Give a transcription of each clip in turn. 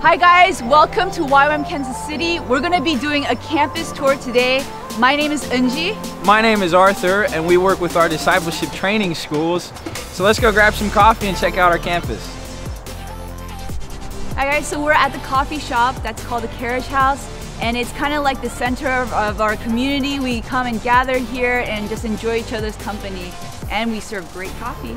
Hi guys, welcome to YWAM Kansas City. We're gonna be doing a campus tour today. My name is Unji. My name is Arthur and we work with our discipleship training schools. So let's go grab some coffee and check out our campus. Hi guys, so we're at the coffee shop that's called the Carriage House and it's kind of like the center of, of our community. We come and gather here and just enjoy each other's company and we serve great coffee.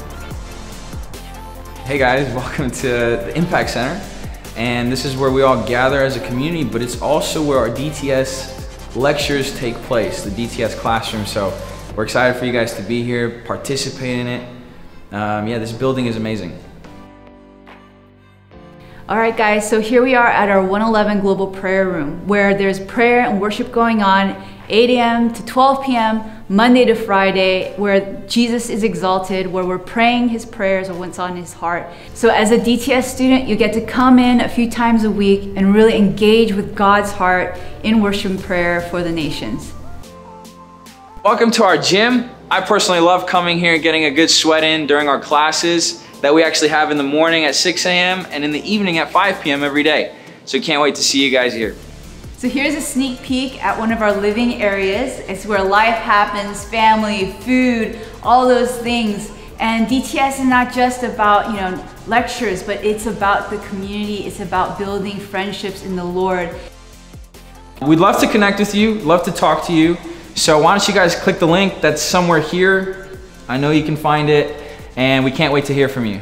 Hey guys, welcome to the Impact Center and this is where we all gather as a community, but it's also where our DTS lectures take place, the DTS classroom. So we're excited for you guys to be here, participate in it. Um, yeah, this building is amazing. All right, guys, so here we are at our 111 Global Prayer Room where there's prayer and worship going on 8 a.m. to 12 p.m. Monday to Friday, where Jesus is exalted, where we're praying his prayers or what's on his heart. So, as a DTS student, you get to come in a few times a week and really engage with God's heart in worship and prayer for the nations. Welcome to our gym. I personally love coming here and getting a good sweat in during our classes that we actually have in the morning at 6 a.m. and in the evening at 5 p.m. every day. So can't wait to see you guys here. So here's a sneak peek at one of our living areas. It's where life happens, family, food, all those things. And DTS is not just about, you know, lectures, but it's about the community. It's about building friendships in the Lord. We'd love to connect with you, love to talk to you. So why don't you guys click the link that's somewhere here. I know you can find it and we can't wait to hear from you.